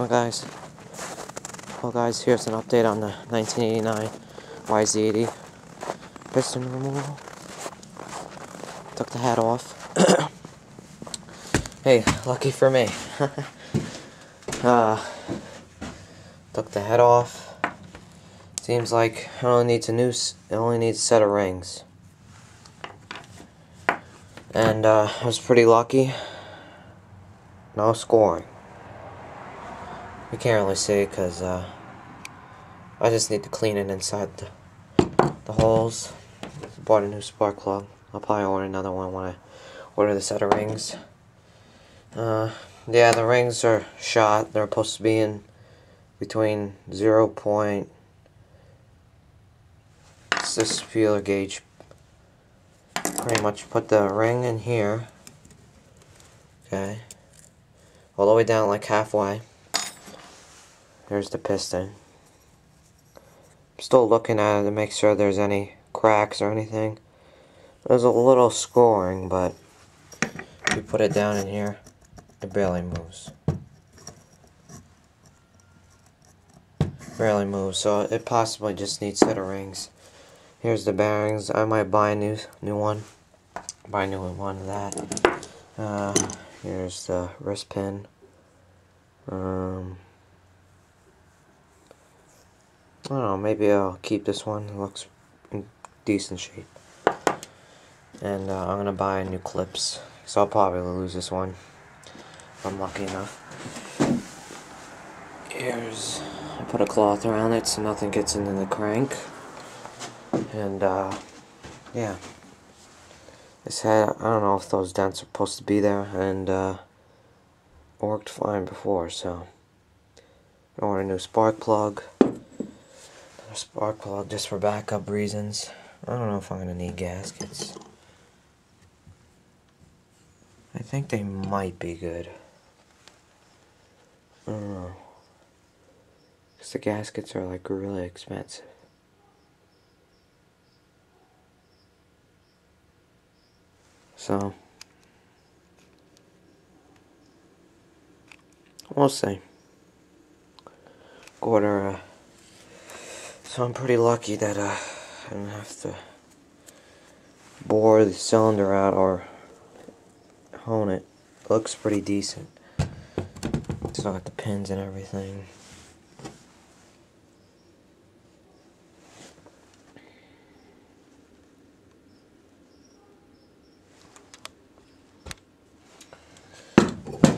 Well guys, well guys, here's an update on the 1989 YZ80 piston removal. Took the hat off. hey, lucky for me. uh, took the head off. Seems like it only needs a new, it only needs a set of rings. And uh, I was pretty lucky. No scoring. You can't really see because uh, I just need to clean it inside the, the holes. Bought a new spark plug. I'll probably order another one when I order the set of rings. Uh, yeah, the rings are shot. They're supposed to be in between 0. Point, this feeler gauge. Pretty much put the ring in here. Okay. All the way down like halfway. There's the piston. I'm still looking at it to make sure there's any cracks or anything. There's a little scoring, but if you put it down in here, it barely moves. Barely moves, so it possibly just needs set of rings. Here's the bearings. I might buy a new new one. Buy a new one of that. Uh, here's the wrist pin. Um, I don't know, maybe I'll keep this one. It looks in decent shape. And uh, I'm going to buy a new clips. So I'll probably lose this one. If I'm lucky enough. Here's... I put a cloth around it so nothing gets into the crank. And, uh, yeah. This head, I don't know if those dents are supposed to be there. And, uh, worked fine before, so... Order a new spark plug spark plug just for backup reasons. I don't know if I'm going to need gaskets. I think they might be good. I don't know. Because the gaskets are like really expensive. So, we'll see. Order a uh, so I'm pretty lucky that uh, I don't have to bore the cylinder out or hone it. it looks pretty decent. Still got the pins and everything.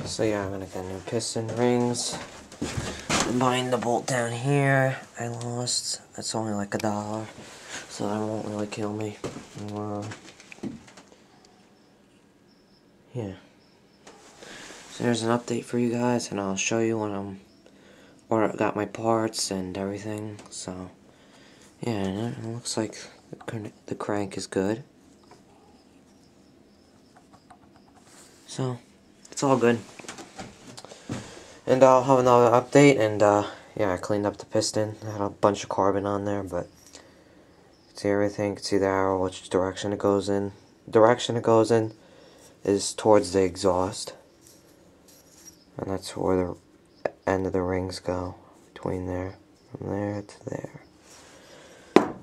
So yeah, I'm gonna get new piston rings buying the bolt down here. I lost. That's only like a dollar. So that won't really kill me. Uh, yeah. So there's an update for you guys, and I'll show you when I'm or I got my parts and everything. So yeah, it looks like the crank is good. So it's all good. And I'll have another update, and uh, yeah, I cleaned up the piston. I had a bunch of carbon on there, but see everything, see the arrow, which direction it goes in. Direction it goes in is towards the exhaust. And that's where the end of the rings go, between there, from there to there.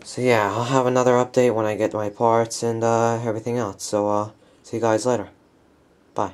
So yeah, I'll have another update when I get my parts and uh, everything else. So uh, see you guys later. Bye.